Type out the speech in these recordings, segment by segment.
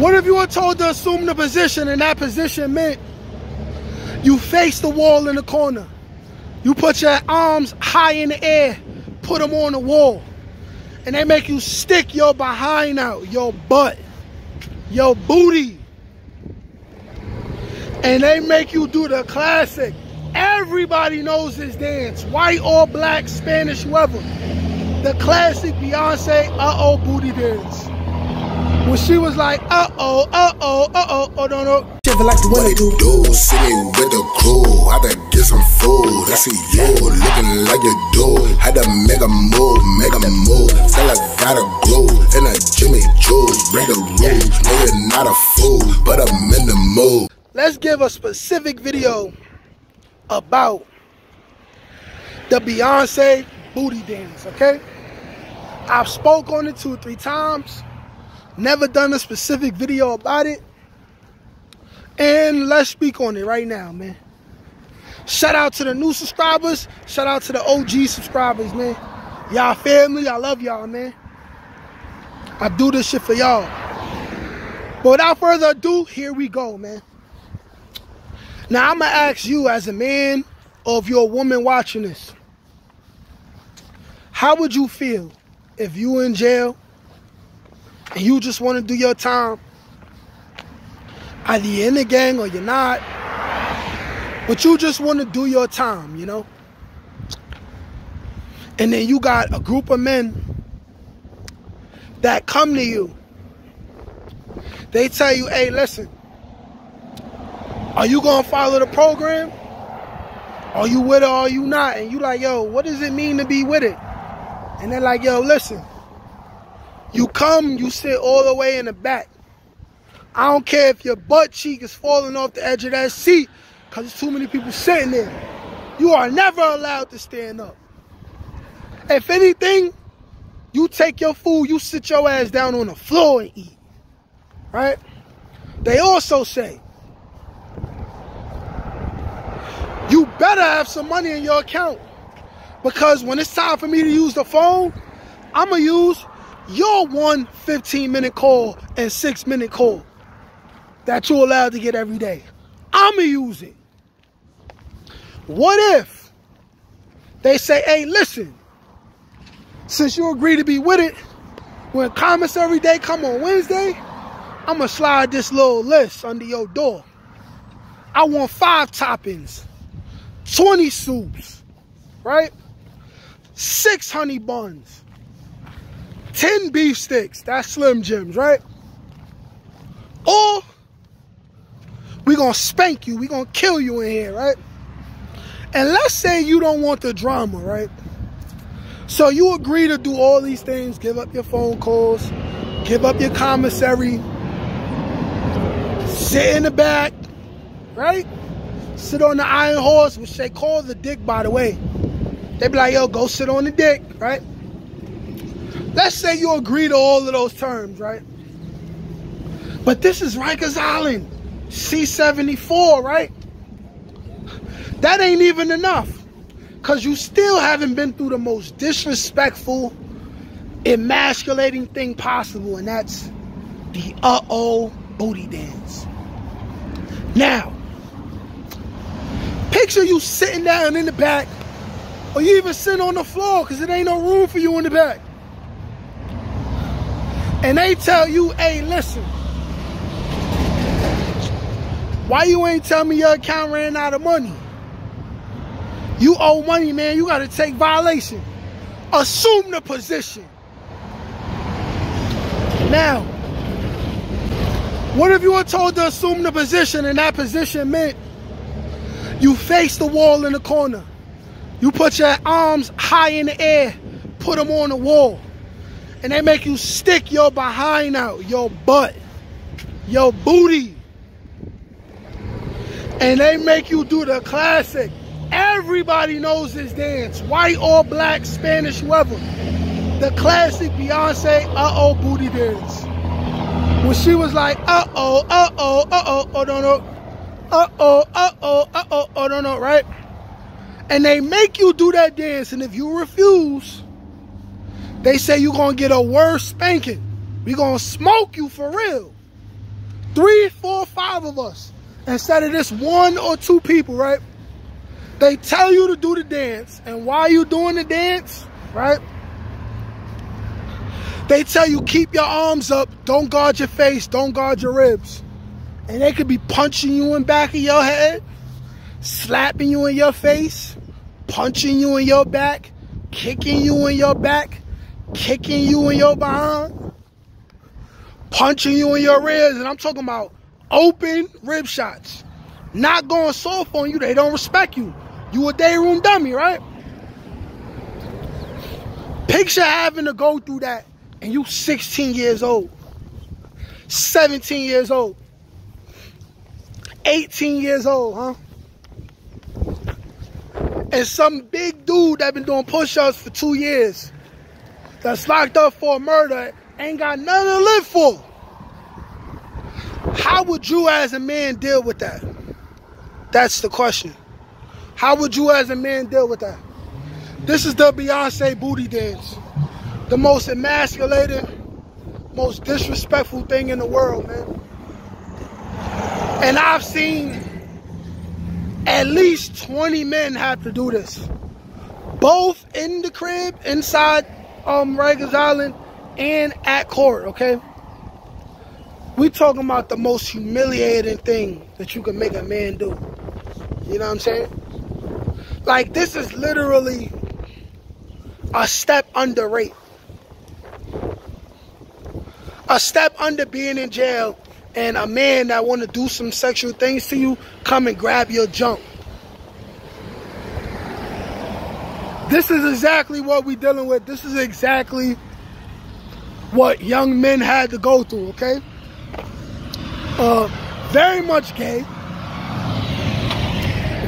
What if you were told to assume the position and that position meant you face the wall in the corner? You put your arms high in the air, put them on the wall, and they make you stick your behind out, your butt, your booty. And they make you do the classic. Everybody knows this dance, white or black, Spanish, whoever. The classic Beyonce uh-oh booty dance when she was like, uh oh, uh oh, uh oh, oh no no. Shiver like the What winter it do. do? See me with the crew. Had to get some food. I see you looking like you do. Had to make a move, make a move. Feel like got a glue in a Jimmy Choo. Break the rules. No, you're not a fool, but I'm in the mood. Let's give a specific video about the Beyonce booty dance, okay? I've spoke on it two or three times. Never done a specific video about it. And let's speak on it right now, man. Shout out to the new subscribers. Shout out to the OG subscribers, man. Y'all family. I love y'all, man. I do this shit for y'all. But without further ado, here we go, man. Now I'm gonna ask you as a man or if you're a woman watching this, how would you feel if you in jail and you just want to do your time? Either you're in the gang or you're not, but you just want to do your time, you know? And then you got a group of men that come to you. They tell you, hey, listen, are you gonna follow the program? Are you with it or are you not? And you like, yo, what does it mean to be with it? And they're like, yo, listen, you come, you sit all the way in the back. I don't care if your butt cheek is falling off the edge of that seat because there's too many people sitting there. You are never allowed to stand up. If anything, you take your food, you sit your ass down on the floor and eat. Right? They also say, you better have some money in your account because when it's time for me to use the phone, I'm going to use your one 15 minute call and six minute call that you're allowed to get every day. I'm going to use it. What if they say, hey, listen, since you agree to be with it, when commissary day come on Wednesday, I'm going to slide this little list under your door. I want five toppings, 20 soups, right? Six honey buns, 10 beef sticks, that's Slim Jims, right? Or we gonna spank you, we gonna kill you in here, right? And let's say you don't want the drama, right? So you agree to do all these things, give up your phone calls, give up your commissary, sit in the back, right? Sit on the iron horse, which they call the dick, by the way. They be like, yo, go sit on the dick, right? Let's say you agree to all of those terms, right? But this is Rikers Island, C74, right? That ain't even enough. Because you still haven't been through the most disrespectful, emasculating thing possible, and that's the uh-oh booty dance. Now, picture you sitting down in the back, or you even sitting on the floor because it ain't no room for you in the back. And they tell you, hey, listen, why you ain't tell me your account ran out of money? You owe money, man. You got to take violation. Assume the position. Now, what if you were told to assume the position and that position meant you face the wall in the corner? You put your arms high in the air, put them on the wall, and they make you stick your behind out, your butt, your booty. And they make you do the classic. Everybody knows this dance, white or black, Spanish, whoever. The classic Beyonce uh-oh booty dance. When she was like, uh-oh, uh-oh, uh-oh, oh no no. Uh-oh, uh-oh, uh-oh, oh no no, right? And they make you do that dance, and if you refuse, they say you're gonna get a worse spanking. we gonna smoke you for real. three, four, five of us, instead of this one or two people, right? They tell you to do the dance, and while you doing the dance, right? They tell you keep your arms up, don't guard your face, don't guard your ribs. And they could be punching you in back of your head, slapping you in your face, punching you in your back, kicking you in your back, kicking you in your behind, punching you in your ribs, and I'm talking about open rib shots. Not going soft on you, they don't respect you. You a day room dummy, right? Picture having to go through that and you 16 years old, 17 years old, 18 years old, huh? And some big dude that been doing push-ups for two years that's locked up for murder ain't got nothing to live for. How would you as a man deal with that? That's the question. How would you as a man deal with that? This is the Beyonce booty dance. The most emasculated, most disrespectful thing in the world, man. And I've seen at least 20 men have to do this. Both in the crib, inside um, Rikers Island, and at court, okay? We talking about the most humiliating thing that you can make a man do. You know what I'm saying? Like, this is literally a step under rape. A step under being in jail and a man that want to do some sexual things to you come and grab your junk. This is exactly what we're dealing with. This is exactly what young men had to go through, okay? Uh, very much gay.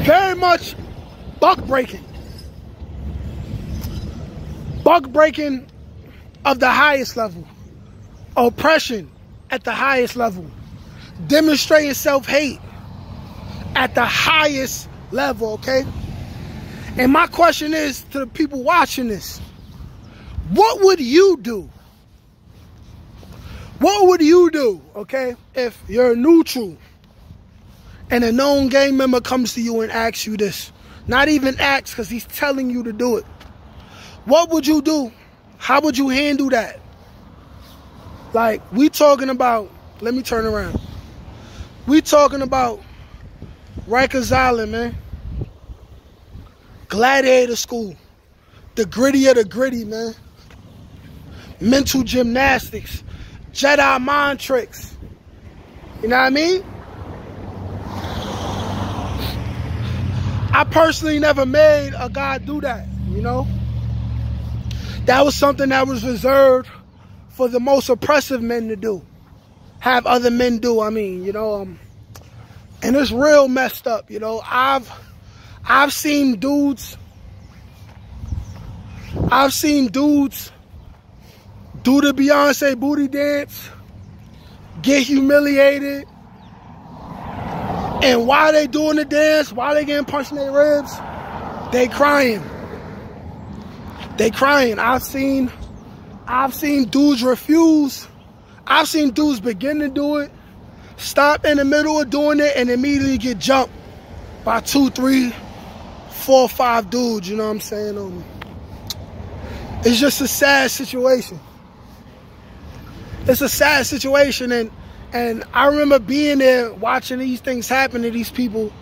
Very much buck breaking. Buck breaking of the highest level. Oppression at the highest level. Demonstrating self-hate at the highest level, okay? And my question is to the people watching this, what would you do? What would you do, okay, if you're neutral and a known gang member comes to you and asks you this? Not even asks because he's telling you to do it. What would you do? How would you handle that? Like, we talking about, let me turn around. We talking about Rikers Island, man. Gladiator school. The gritty of the gritty, man. Mental gymnastics. Jedi mind tricks. You know what I mean? I personally never made a guy do that, you know? That was something that was reserved for the most oppressive men to do. Have other men do, I mean, you know, um, and it's real messed up, you know. I've I've seen dudes I've seen dudes do the Beyonce booty dance, get humiliated, and while they doing the dance, while they getting punched in their ribs, they crying. They crying. I've seen I've seen dudes refuse. I've seen dudes begin to do it, stop in the middle of doing it, and immediately get jumped by two, three, four, or five dudes. You know what I'm saying? Um, it's just a sad situation. It's a sad situation, and and I remember being there watching these things happen to these people,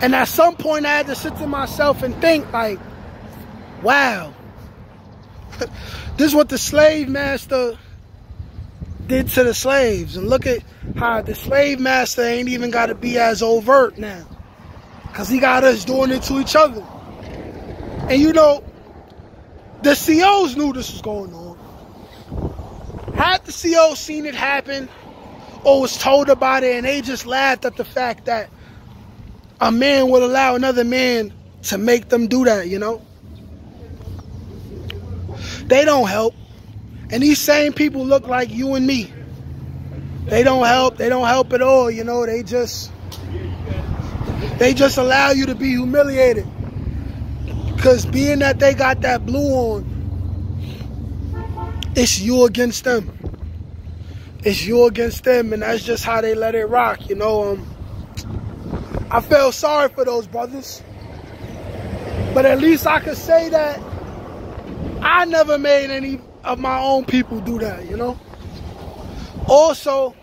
and at some point I had to sit to myself and think like, wow this is what the slave master did to the slaves. And look at how the slave master ain't even got to be as overt now. Because he got us doing it to each other. And you know, the COs knew this was going on. Had the COs seen it happen or was told about it and they just laughed at the fact that a man would allow another man to make them do that, you know? They don't help. And these same people look like you and me. They don't help. They don't help at all. You know, they just they just allow you to be humiliated. Because being that they got that blue on, it's you against them. it's you against them, and that's just how they let it rock. You know, um, I feel sorry for those brothers, but at least I could say that I never made any of my own people do that. You know. Also,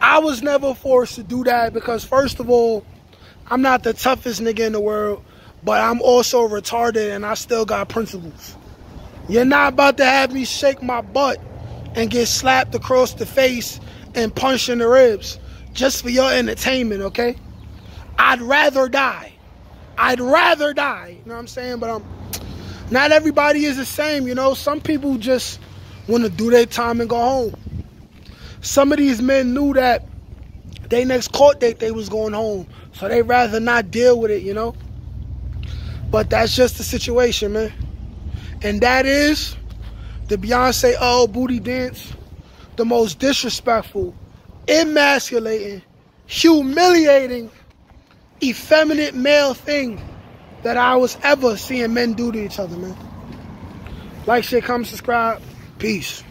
I was never forced to do that because, first of all, I'm not the toughest nigga in the world, but I'm also retarded and I still got principles. You're not about to have me shake my butt and get slapped across the face and punched in the ribs just for your entertainment, okay? I'd rather die. I'd rather die. You know what I'm saying? But I'm not everybody is the same, you know. Some people just want to do their time and go home. Some of these men knew that they next court date they was going home. So they rather not deal with it, you know? But that's just the situation, man. And that is the Beyonce Oh Booty Dance, the most disrespectful, emasculating, humiliating, effeminate male thing that I was ever seeing men do to each other, man. Like, share, comment, subscribe. Peace.